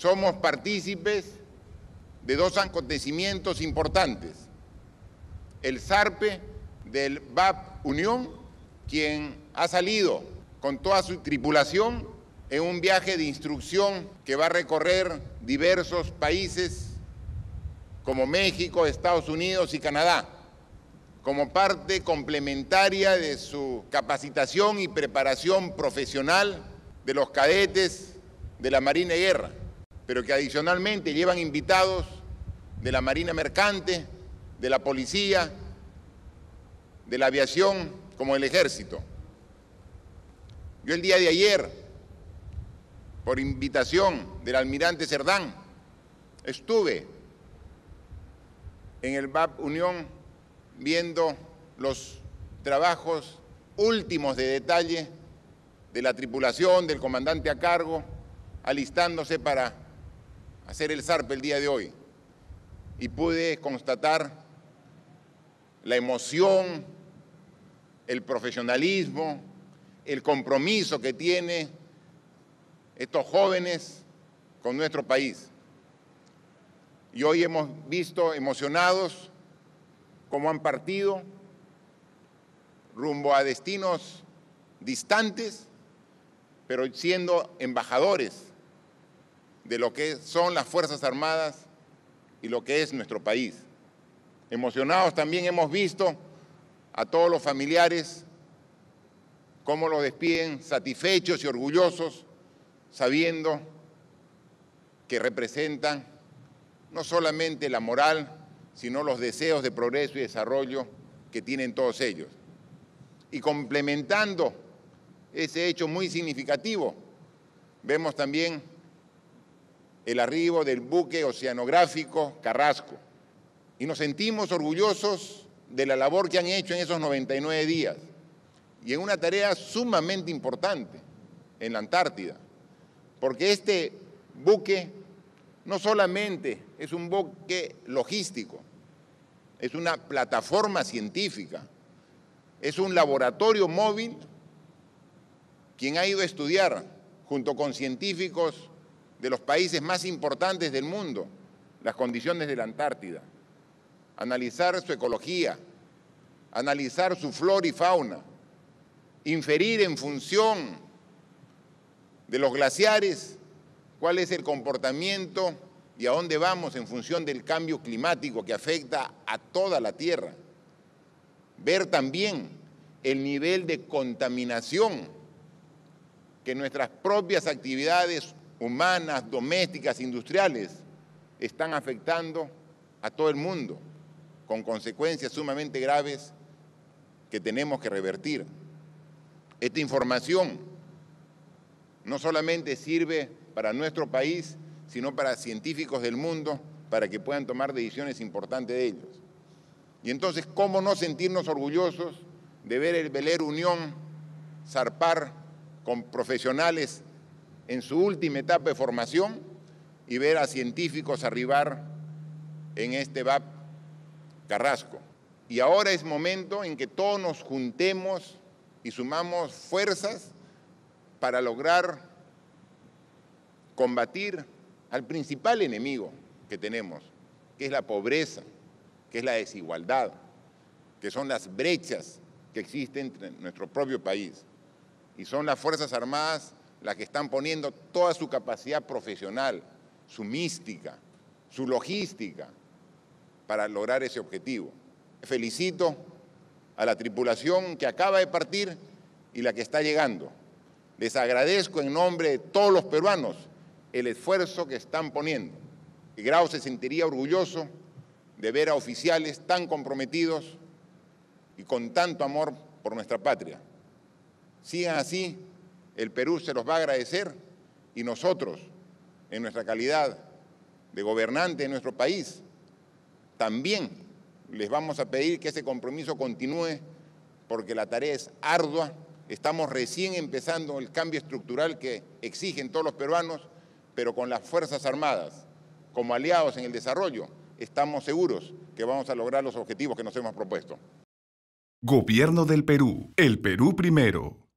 somos partícipes de dos acontecimientos importantes. El zarpe del BAP Unión, quien ha salido con toda su tripulación en un viaje de instrucción que va a recorrer diversos países como México, Estados Unidos y Canadá, como parte complementaria de su capacitación y preparación profesional de los cadetes de la Marina de Guerra, pero que adicionalmente llevan invitados de la Marina Mercante, de la Policía, de la Aviación, como el Ejército. Yo el día de ayer, por invitación del almirante Cerdán, estuve en el BAP Unión viendo los trabajos últimos de detalle de la tripulación, del comandante a cargo, alistándose para hacer el zarpe el día de hoy. Y pude constatar la emoción, el profesionalismo, el compromiso que tiene estos jóvenes con nuestro país. Y hoy hemos visto emocionados cómo han partido rumbo a destinos distantes, pero siendo embajadores de lo que son las Fuerzas Armadas y lo que es nuestro país. Emocionados también hemos visto a todos los familiares cómo los despiden satisfechos y orgullosos, sabiendo que representan no solamente la moral, sino los deseos de progreso y desarrollo que tienen todos ellos. Y complementando ese hecho muy significativo, vemos también el arribo del buque oceanográfico Carrasco. Y nos sentimos orgullosos de la labor que han hecho en esos 99 días y en una tarea sumamente importante en la Antártida, porque este buque no solamente es un buque logístico, es una plataforma científica, es un laboratorio móvil quien ha ido a estudiar junto con científicos de los países más importantes del mundo las condiciones de la Antártida, analizar su ecología, analizar su flora y fauna, inferir en función de los glaciares cuál es el comportamiento y a dónde vamos en función del cambio climático que afecta a toda la Tierra. Ver también el nivel de contaminación que nuestras propias actividades humanas, domésticas, industriales, están afectando a todo el mundo, con consecuencias sumamente graves que tenemos que revertir. Esta información no solamente sirve para nuestro país, sino para científicos del mundo, para que puedan tomar decisiones importantes de ellos. Y entonces, ¿cómo no sentirnos orgullosos de ver el Beler Unión zarpar con profesionales en su última etapa de formación y ver a científicos arribar en este VAP Carrasco? Y ahora es momento en que todos nos juntemos y sumamos fuerzas para lograr combatir al principal enemigo que tenemos, que es la pobreza, que es la desigualdad, que son las brechas que existen en nuestro propio país. Y son las Fuerzas Armadas las que están poniendo toda su capacidad profesional, su mística, su logística para lograr ese objetivo. Felicito a la tripulación que acaba de partir y la que está llegando. Les agradezco en nombre de todos los peruanos el esfuerzo que están poniendo. Y Grau se sentiría orgulloso de ver a oficiales tan comprometidos y con tanto amor por nuestra patria. Sigan así, el Perú se los va a agradecer y nosotros, en nuestra calidad de gobernante de nuestro país, también les vamos a pedir que ese compromiso continúe porque la tarea es ardua, estamos recién empezando el cambio estructural que exigen todos los peruanos pero con las Fuerzas Armadas como aliados en el desarrollo, estamos seguros que vamos a lograr los objetivos que nos hemos propuesto. Gobierno del Perú. El Perú primero.